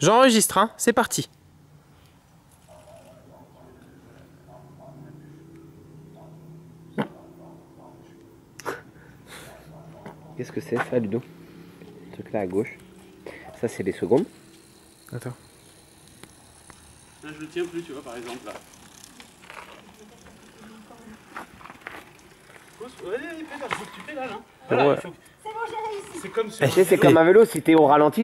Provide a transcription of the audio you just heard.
J'enregistre, hein, c'est parti. Qu'est-ce que c'est ça, Ludo? Ce truc là à gauche. Ça, c'est les secondes. Attends. Là, je le tiens plus, tu vois, par exemple, là. Ouais, faut que tu pédales, hein. Voilà, Ouais. C'est comme sur c'est comme un vélo, si t'es au ralenti,